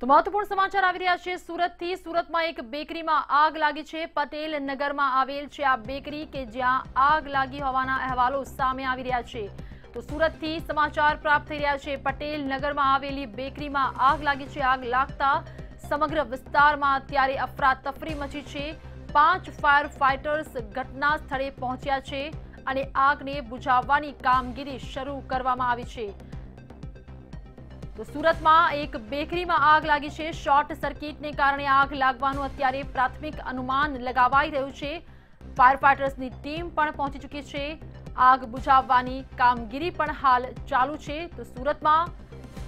તો મહત્વપૂર્ણ સમાચાર આવી રહ્યા છે. સુરતથી સુરતમાં એક બેકરીમાં આગ લાગી છે. પટેલ નગરમાં આવેલ છે આ બેકરી કે જ્યાં આગ લાગી હોવાના અહેવાલો સામે આવી રહ્યા છે. તો સુરતથી સમાચાર પ્રાપ્ત થઈ રહ્યા છે. પટેલ નગરમાં આવેલી બેકરીમાં આગ લાગી છે. આગ લાગતા સમગ્ર વિસ્તારમાં અત્યારે અફરાતફરી મચી છે. પાંચ ફાયર ફાઇટર્સ ઘટના સ્થળે પહોંચ્યા છે અને આગને બુઝાવવાની કામગીરી શરૂ કરવામાં આવી છે. તો સુરતમાં એક બેકરીમાં આગ લાગી છે. શોર્ટ સર્કિટને કારણે આગ લાગવાનું અત્યારે પ્રાથમિક અનુમાન લગાવાઈ રહ્યું છે. ફાયર ફાઇટર્સની ટીમ પણ પહોંચી ચૂકી છે. આગ બુઝાવવાની કામગીરી પણ હાલ ચાલુ છે. તો સુરતમાં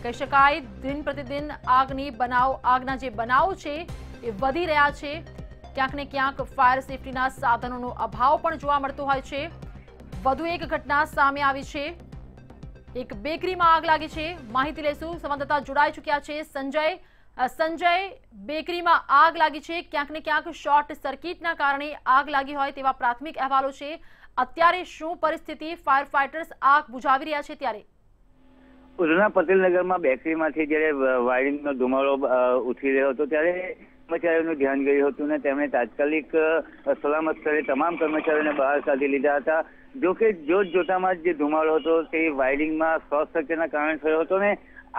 કહી શકાય દિન પ્રતિદિન આગની બનાવ, આગના જે બનાવો છે એ વધી રહ્યા છે. ક્યાંક ને ક્યાંક ફાયર સેફટીના સાધનોનો અભાવ પણ જોવા મળતો હોય છે. વધુ એક ઘટના સામે આવી છે. એક બેકરીમાં આગ લાગી છે. માહિતી લઈશું. સંવાદદાતા જોડાઈ ચૂક્યા છે. સંજય સંજય, બેકરીમાં આગ લાગી છે. ક્યાંક ને ક્યાંક શોર્ટ સર્કિટના કારણે આગ લાગી હોય તેવા પ્રાથમિક અહેવાલો છે. અત્યારે શું પરિસ્થિતિ? ફાયર ફાઇટર્સ આગ બુઝાવી રહ્યા છે ત્યારે. ઉધના પટેલનગરમાં બેકરીમાંથી જ્યારે વાયરિંગનો ધુમાડો ઉઠી રહ્યો હતો ત્યારે કર્મચારીઓનું ધ્યાન ગયું હતું ને તેમણે તાત્કાલિક સલામત સ્થળે તમામ કર્મચારીઓને બહાર કાઢી લીધા હતા. જો કે જોત જોતામાં જે ધુમાડો હતો તે વાયરિંગમાં શોર્ટ સર્કિટના કારણે થયો હતો ને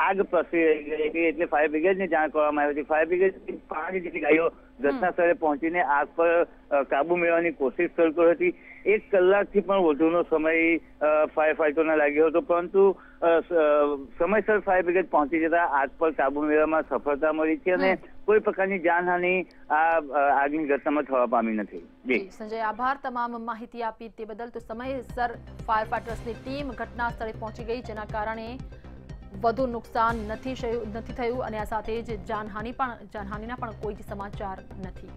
આગ પ્રસરી રહી હતી એટલે ફાયર બ્રિગેડને જાણ કરવામાં આવી હતી. ફાયર બ્રિગેડ પાંચ જેટલી ગાડીઓ ઘટના સ્થળે પહોંચીને આગ પર કાબુ મેળવવાની કોશિશ કરતો હતી. એક કલાકથી પણ વધુનો સમય ફાયર ફાઇટરને લાગ્યો હતો. પરંતુ સમયસર ફાયર બ્રિગેડ પહોંચી જતા આગ પર કાબુ મેળવવામાં સફળતા મળી છે અને કોઈ પ્રકારની જાનહાનિ આ આગની ઘટનામાં થવા પામી નથી. જી. સંજય આભાર તમામ માહિતી આપી તે બદલ તો સમયસર ફાયર ફાઈટર્સની ટીમ ઘટના સ્થળે પહોંચી ગઈ, જેના કારણે વધુ નુકસાન નથી નથી થયું, અને આ સાથે જ જાનહાનિ પણ જાનહાનિના પણ કોઈ જ સમાચાર નથી.